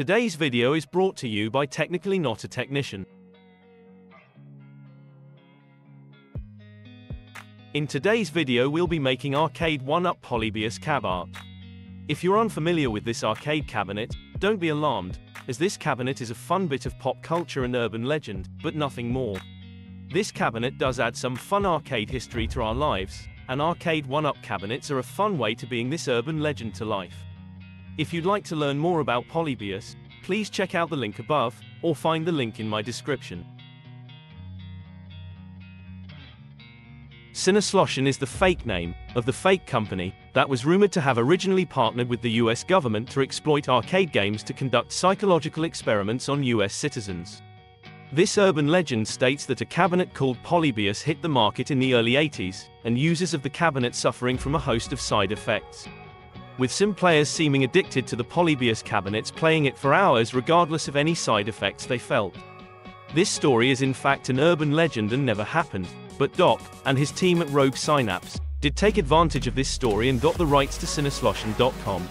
Today's video is brought to you by Technically Not a Technician. In today's video we'll be making arcade 1-up Polybius cab art. If you're unfamiliar with this arcade cabinet, don't be alarmed, as this cabinet is a fun bit of pop culture and urban legend, but nothing more. This cabinet does add some fun arcade history to our lives, and arcade 1-up cabinets are a fun way to bring this urban legend to life. If you'd like to learn more about Polybius, please check out the link above, or find the link in my description. Sinnesloschen is the fake name of the fake company that was rumored to have originally partnered with the US government to exploit arcade games to conduct psychological experiments on US citizens. This urban legend states that a cabinet called Polybius hit the market in the early 80s, and users of the cabinet suffering from a host of side effects. With some players seeming addicted to the Polybius cabinets playing it for hours regardless of any side effects they felt. This story is in fact an urban legend and never happened, but Doc, and his team at Rogue Synapse, did take advantage of this story and got the rights to Sinnesloschen.com.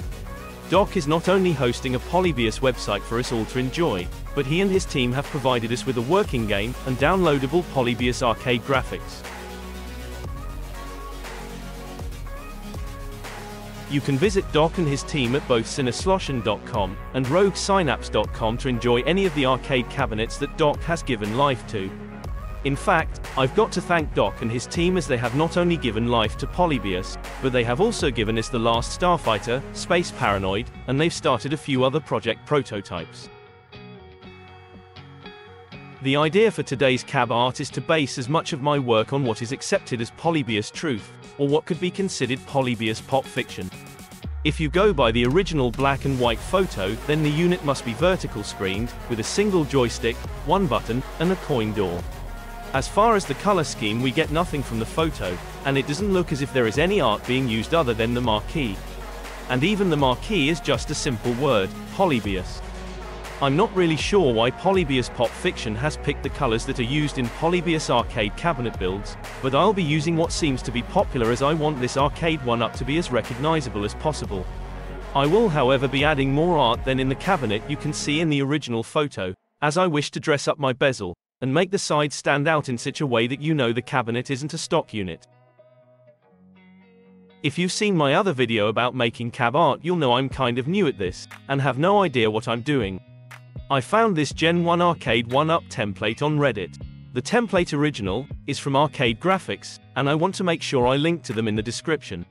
Doc is not only hosting a Polybius website for us all to enjoy, but he and his team have provided us with a working game and downloadable Polybius arcade graphics. You can visit Doc and his team at both Sinnesloschen.com and RogueSynapse.com to enjoy any of the arcade cabinets that Doc has given life to. In fact, I've got to thank Doc and his team as they have not only given life to Polybius, but they have also given us The Last Starfighter, Space Paranoid, and they've started a few other project prototypes. The idea for today's cab art is to base as much of my work on what is accepted as Polybius truth, or what could be considered Polybius pop fiction. If you go by the original black and white photo, then the unit must be vertical screened, with a single joystick, one button, and a coin door. As far as the color scheme we get nothing from the photo, and it doesn't look as if there is any art being used other than the marquee. And even the marquee is just a simple word, Polybius. I'm not really sure why Polybius Pop Fiction has picked the colors that are used in Polybius arcade cabinet builds, but I'll be using what seems to be popular as I want this arcade one-up to be as recognizable as possible. I will however be adding more art than in the cabinet you can see in the original photo, as I wish to dress up my bezel, and make the sides stand out in such a way that you know the cabinet isn't a stock unit. If you've seen my other video about making cab art you'll know I'm kind of new at this, and have no idea what I'm doing. I found this Gen 1 Arcade 1-Up template on Reddit. The template original is from Arcade Graphics, and I want to make sure I link to them in the description.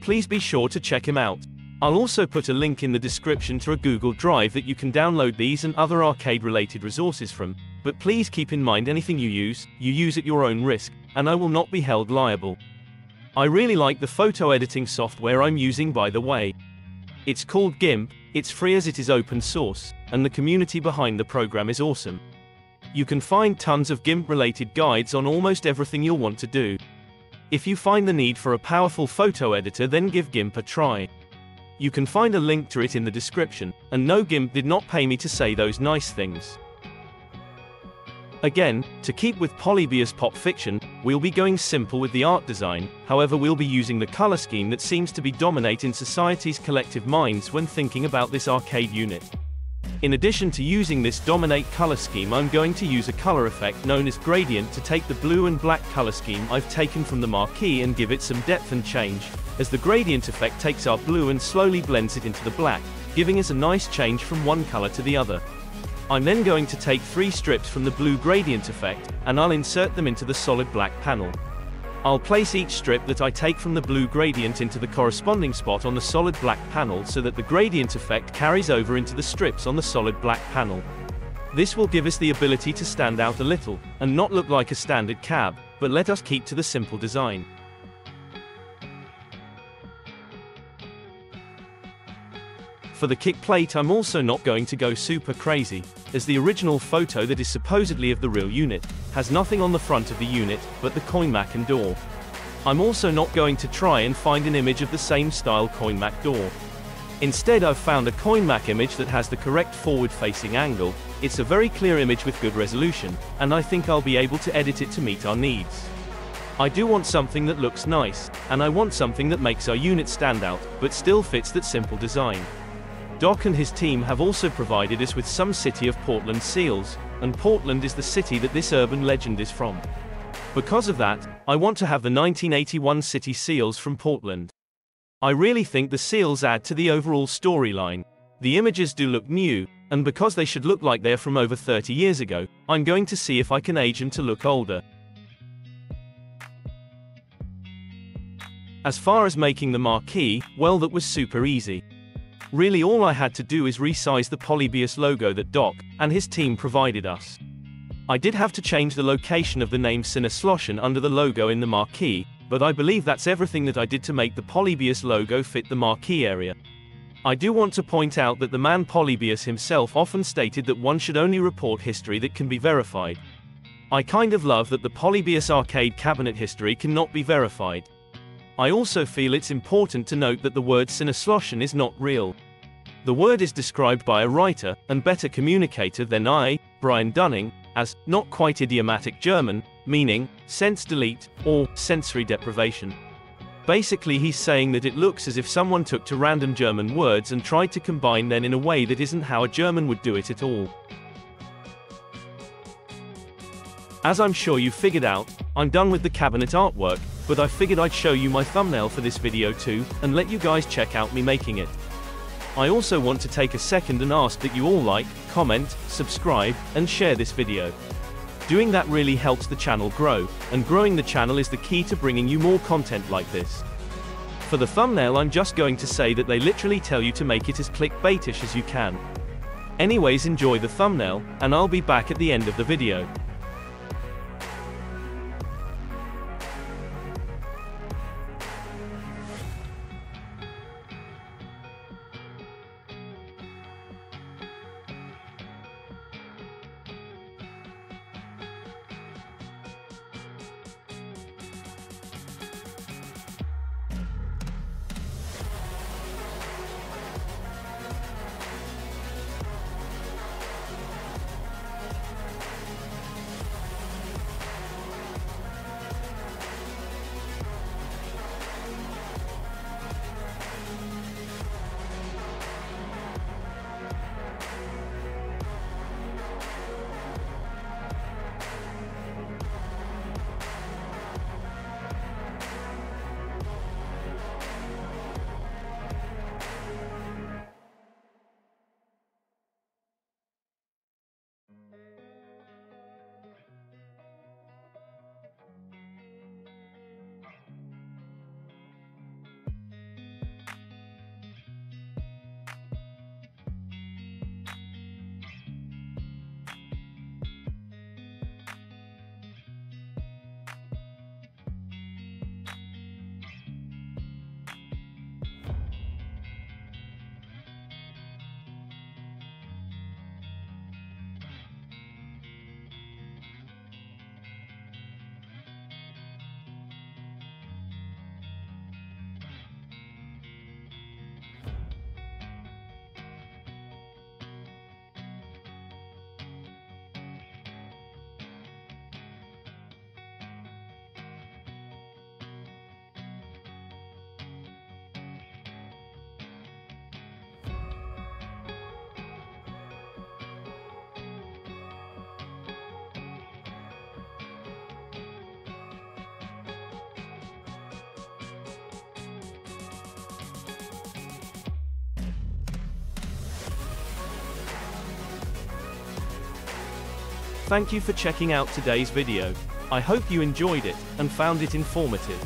Please be sure to check him out. I'll also put a link in the description to a Google Drive that you can download these and other arcade-related resources from, but please keep in mind anything you use, you use at your own risk, and I will not be held liable. I really like the photo editing software I'm using by the way. It's called GIMP, it's free as it is open source, and the community behind the program is awesome. You can find tons of GIMP related guides on almost everything you'll want to do. If you find the need for a powerful photo editor then give GIMP a try. You can find a link to it in the description, and no GIMP did not pay me to say those nice things. Again, to keep with Polybius pop fiction, we'll be going simple with the art design, however we'll be using the color scheme that seems to be dominate in society's collective minds when thinking about this arcade unit. In addition to using this dominate color scheme I'm going to use a color effect known as gradient to take the blue and black color scheme I've taken from the marquee and give it some depth and change, as the gradient effect takes our blue and slowly blends it into the black, giving us a nice change from one color to the other. I'm then going to take three strips from the blue gradient effect, and I'll insert them into the solid black panel. I'll place each strip that I take from the blue gradient into the corresponding spot on the solid black panel so that the gradient effect carries over into the strips on the solid black panel. This will give us the ability to stand out a little, and not look like a standard cab, but let us keep to the simple design. For the kick plate I'm also not going to go super crazy, as the original photo that is supposedly of the real unit, has nothing on the front of the unit, but the coin mech and door. I'm also not going to try and find an image of the same style coin mech door. Instead I've found a coin mech image that has the correct forward-facing angle, it's a very clear image with good resolution, and I think I'll be able to edit it to meet our needs. I do want something that looks nice, and I want something that makes our unit stand out, but still fits that simple design. Doc and his team have also provided us with some City of Portland seals, and Portland is the city that this urban legend is from. Because of that, I want to have the 1981 City seals from Portland. I really think the seals add to the overall storyline. The images do look new, and because they should look like they're from over 30 years ago, I'm going to see if I can age them to look older. As far as making the marquee, well that was super easy. Really all I had to do is resize the Polybius logo that Doc and his team provided us. I did have to change the location of the name Sinnesloschen under the logo in the marquee, but I believe that's everything that I did to make the Polybius logo fit the marquee area. I do want to point out that the man Polybius himself often stated that one should only report history that can be verified. I kind of love that the Polybius arcade cabinet history cannot be verified. I also feel it's important to note that the word Sinnesloschen is not real. The word is described by a writer and better communicator than I, Brian Dunning, as not quite idiomatic German, meaning sense delete or sensory deprivation. Basically, he's saying that it looks as if someone took to random German words and tried to combine them in a way that isn't how a German would do it at all. As I'm sure you figured out, I'm done with the cabinet artwork, but I figured I'd show you my thumbnail for this video too, and let you guys check out me making it. I also want to take a second and ask that you all like, comment, subscribe, and share this video. Doing that really helps the channel grow, and growing the channel is the key to bringing you more content like this. For the thumbnail I'm just going to say that they literally tell you to make it as clickbaitish as you can. Anyways enjoy the thumbnail, and I'll be back at the end of the video. Thank you for checking out today's video. I hope you enjoyed it and found it informative.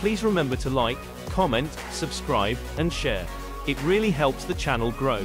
Please remember to like, comment, subscribe, and share. It really helps the channel grow.